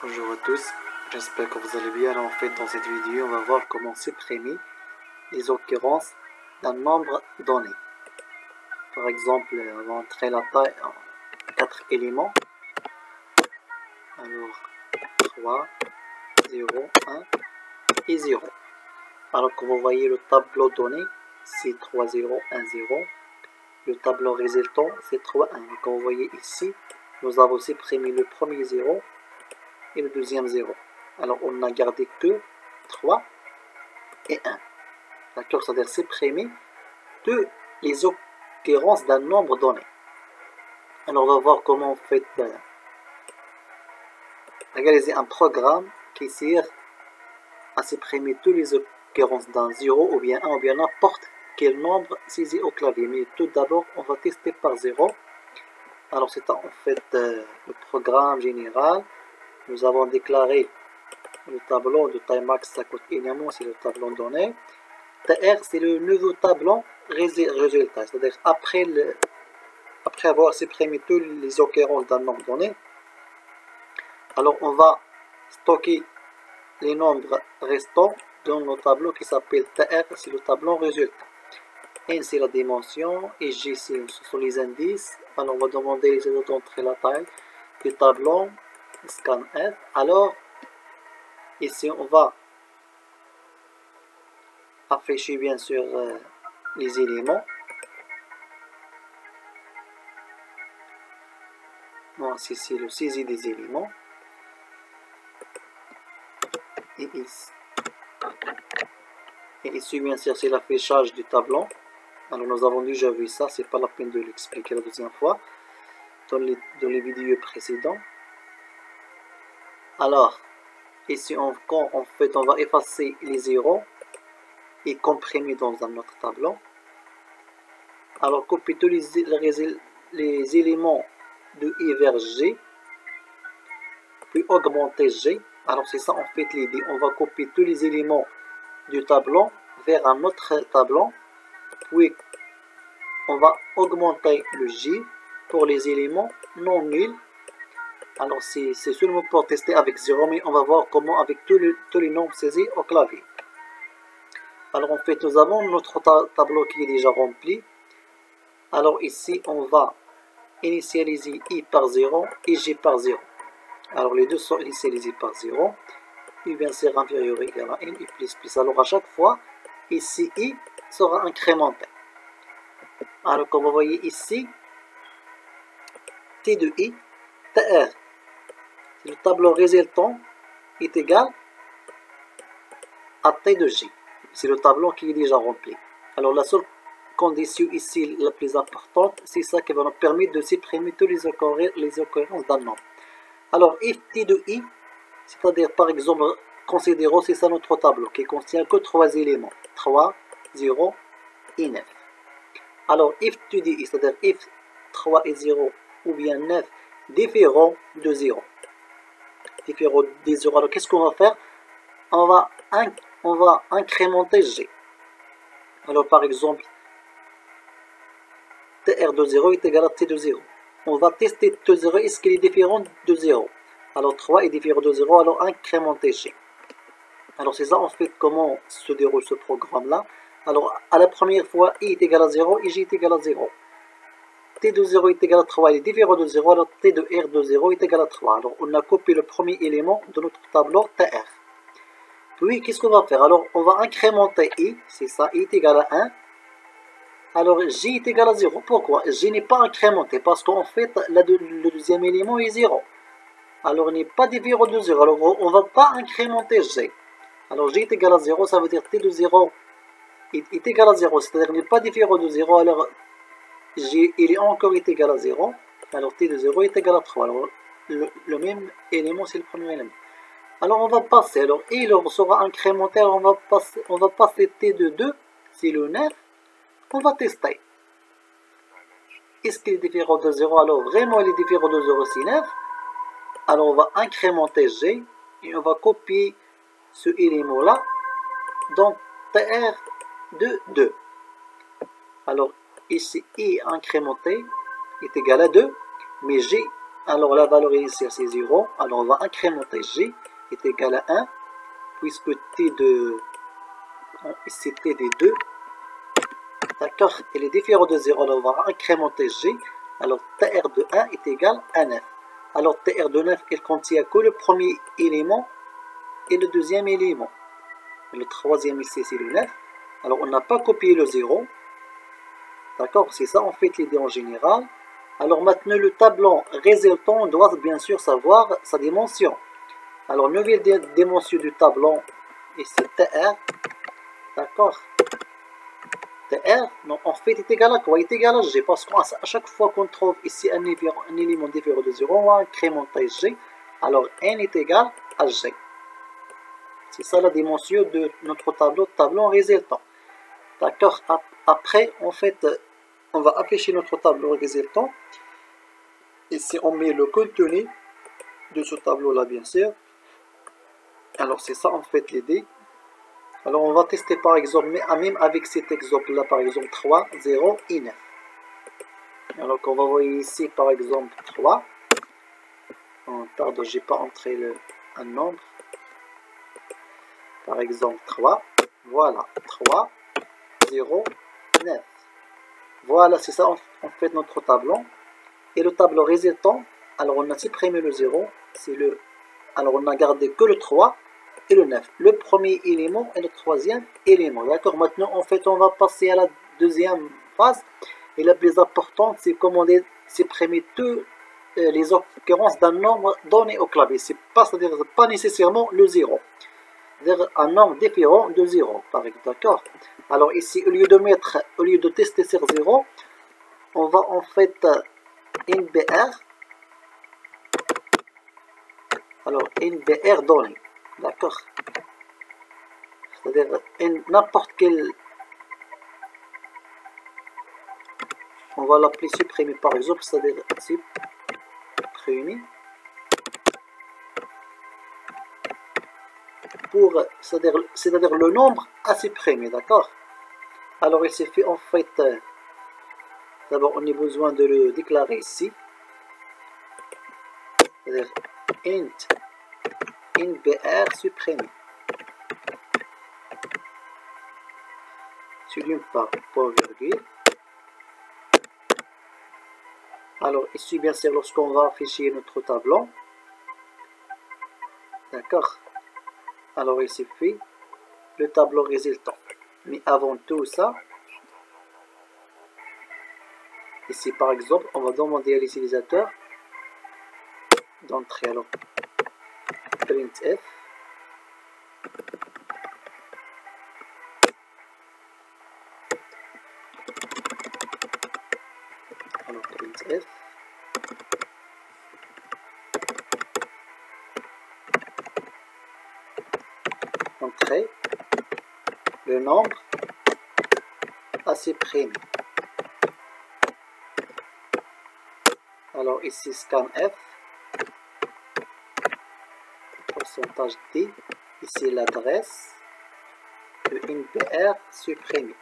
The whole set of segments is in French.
Bonjour à tous, j'espère que vous allez bien. En fait, dans cette vidéo, on va voir comment supprimer les occurrences d'un nombre donné. Par exemple, on va entrer la taille en 4 éléments. Alors, 3, 0, 1 et 0. Alors que vous voyez le tableau donné, c'est 3, 0, 1, 0. Le tableau résultant, c'est 3, 1. Comme vous voyez ici, nous avons supprimé le premier 0 le deuxième 0. Alors on n'a gardé que 3 et 1. D'accord C'est-à-dire supprimer toutes les occurrences d'un nombre donné. Alors on va voir comment on fait réaliser un programme qui sert à supprimer toutes les occurrences d'un 0 ou bien 1 ou bien n'importe quel nombre saisi au clavier. Mais tout d'abord, on va tester par 0. Alors c'est en fait euh, le programme général nous avons déclaré le tableau de taille max, ça coûte énormément, c'est le tableau donné. TR, c'est le nouveau tableau résultat, c'est-à-dire après, après avoir supprimé toutes les occurrences d'un nombre donné, alors on va stocker les nombres restants dans le tableau qui s'appelle TR, c'est le tableau résultat. N c'est la dimension et G ce sont les indices. Alors on va demander les autres d'entrer la taille du tableau scan F. Alors, ici, on va afficher bien sûr euh, les éléments. Voici c'est le saisie des éléments. Et ici, et ici bien sûr, c'est l'affichage du tableau. Alors, nous avons déjà vu ça, c'est pas la peine de l'expliquer la deuxième fois dans les, dans les vidéos précédentes. Alors, ici, on, on va effacer les zéros et comprimer dans un autre tableau. Alors, copier tous les, éléments de I vers G, puis augmenter G. Alors, c'est ça en fait l'idée. On va copier tous les éléments du tableau vers un autre tableau, puis on va augmenter le J pour les éléments non nuls alors c'est seulement pour tester avec 0, mais on va voir comment avec tous les, nombres saisis au clavier. Alors en fait, nous avons notre tableau qui est déjà rempli. Alors ici, on va initialiser i par 0 et j par 0. Alors les deux sont initialisés par 0. Et bien c'est inférieur égal à n et plus plus. Alors à chaque fois, ici i sera incrémenté. Alors comme vous voyez ici, t de i, tr le tableau résultant est égal à T de J. C'est le tableau qui est déjà rempli. Alors la seule condition ici la plus importante, c'est ça qui va nous permettre de supprimer tous les occurrences, d'un nombre. Alors if T de I, c'est-à-dire par exemple, considérons c'est ça notre tableau qui contient que trois éléments, 3, 0 et 9. Alors if T de I, c'est-à-dire if 3 et 0 ou bien 9 différents de 0 différents des 0. Alors qu'est-ce qu'on va faire? On va, on incrémenter G. Alors par exemple, TR de 0 est égal à T de 0. On va tester T de 0, est-ce qu'il est différent de 0 Alors 3 est différent de 0, alors incrémenter G. Alors c'est ça en fait comment se déroule ce programme-là. Alors à la première fois, I est égal à 0 et J est égal à 0 t de 0 est égal à 3, il est différent de 0, alors t de r de 0 est égal à 3. Alors on a copié le premier élément de notre tableau tr. Puis qu'est-ce qu'on va faire? Alors on va incrémenter i, c'est ça, i est égal à 1. Alors j est égal à 0. Pourquoi? J n'est pas incrémenté Parce qu'en fait, le deuxième élément est 0. Alors il n'est pas différent de 0. Alors on ne va pas incrémenter j. Alors j est égal à 0, ça veut dire t de 0 est, égal à 0. C'est-à-dire qu'il n'est pas différent de 0. Alors il est encore égal à 0, alors t de 0 est égal à 3. Alors le, même élément, c'est le premier élément. Alors on va passer, alors il sera incrémentaire, on va passer, on va passer t de 2, c'est le 9, on va tester. Est-ce qu'il est différent de 0 Alors vraiment il est différent de 0, c'est 9. Alors on va incrémenter g, et on va copier ce élément-là dans tr de 2. Alors ici i incrémenté est égal à 2, mais j Alors la valeur initiale c'est 0. Alors on va incrémenter g est égal à 1 puisque t de c'était des 2. D'accord? Et les différents de 0, alors on va incrémenter g. Alors tr de 1 est égal à 9. Alors tr de 9, il contient que le premier élément et le deuxième élément. le troisième ici, c'est le 9. Alors on n'a pas copié le 0. D'accord C'est ça en fait l'idée en général. Alors maintenant le tableau résultant doit bien sûr savoir sa dimension. Alors nouvelle dimension du tableau ici TR. D'accord TR, donc en fait est égal à quoi? Est égal à G parce qu'à chaque fois qu'on trouve ici un, élément différent de 0, on va incrémenter G. Alors n est égal à G. C'est ça la dimension de notre tableau, tableau résultant. D'accord Après, en fait, on va afficher notre tableau résultant. Ici, on met le contenu de ce tableau-là, bien sûr. Alors, c'est ça, en fait, l'idée. Alors, on va tester, par exemple, même avec cet exemple-là, par exemple, 3, 0 et 9. Alors, on va voir ici, par exemple, 3. pardon, je n'ai pas entré le, un nombre. Par exemple, 3. Voilà, 3, 0, 9. Voilà, c'est ça en, fait notre tableau. Et le tableau résultant, alors on a supprimé le 0, c'est le... Alors on a gardé que le 3 et le 9. Le premier élément et le troisième élément. D'accord Maintenant, en fait, on va passer à la deuxième phase. Et la plus importante, c'est comment supprimer toutes euh, les occurrences d'un nombre donné au clavier. C'est pas, c'est-à-dire pas nécessairement le 0 un nombre différent de 0, par exemple, d'accord. Alors ici, au lieu de mettre, au lieu de tester sur 0, on va en fait NBR, alors NBR donné, d'accord. C'est-à-dire n'importe quel, on va l'appeler supprimer par exemple, c'est-à-dire supprimer, c'est-à-dire le nombre à supprimer, d'accord Alors il suffit en fait, euh, d'abord on a besoin de le déclarer ici, c'est-à-dire int, br supprimer. Souligne par point virgule. Alors ici bien sûr lorsqu'on va afficher notre tableau, d'accord alors il suffit le tableau résultant. Mais avant tout ça, ici par exemple, on va demander à l'utilisateur d'entrer alors printf le nombre à supprimer. Alors ici scanf, pourcentage D, ici l'adresse, le NPR supprimé.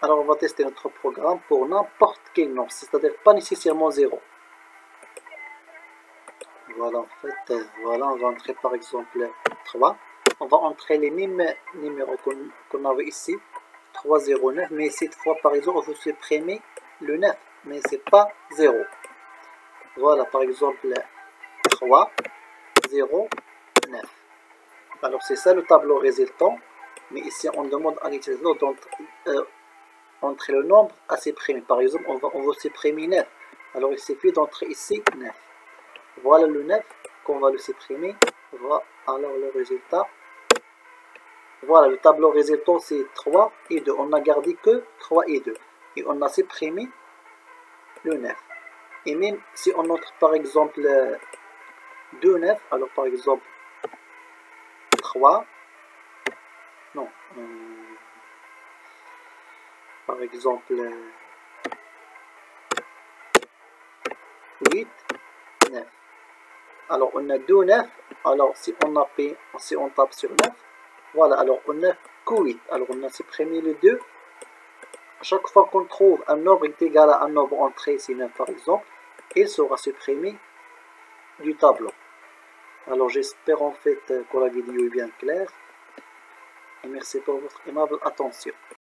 Alors on va tester notre programme pour n'importe quel nombre, c'est-à-dire pas nécessairement 0 voilà en fait euh, voilà on va entrer par exemple 3 on va entrer les mêmes numéros qu'on avait ici 309 mais cette fois par exemple on veut supprimer le 9 mais c'est pas 0 voilà par exemple 3 0 9 alors c'est ça le tableau résultant mais ici on demande à l'utilisateur d'entrer euh, le nombre à supprimer. Par exemple on, va, on veut supprimer 9 alors il suffit d'entrer ici 9 voilà le 9 qu'on va le supprimer. Voilà alors le résultat. Voilà, le tableau résultant c'est 3 et 2. On n'a gardé que 3 et 2. Et on a supprimé le 9. Et même si on entre par exemple 2 9, alors par exemple 3, non, euh, par exemple 8, 9. Alors, on a 2 9. Alors, si on, a si on tape sur 9, voilà, alors on a 8. Alors, on a supprimé le 2 À chaque fois qu'on trouve un nombre est égal à un nombre entré ici même par exemple, il sera supprimé du tableau. Alors j'espère en fait que la vidéo est bien claire. Merci pour votre aimable attention.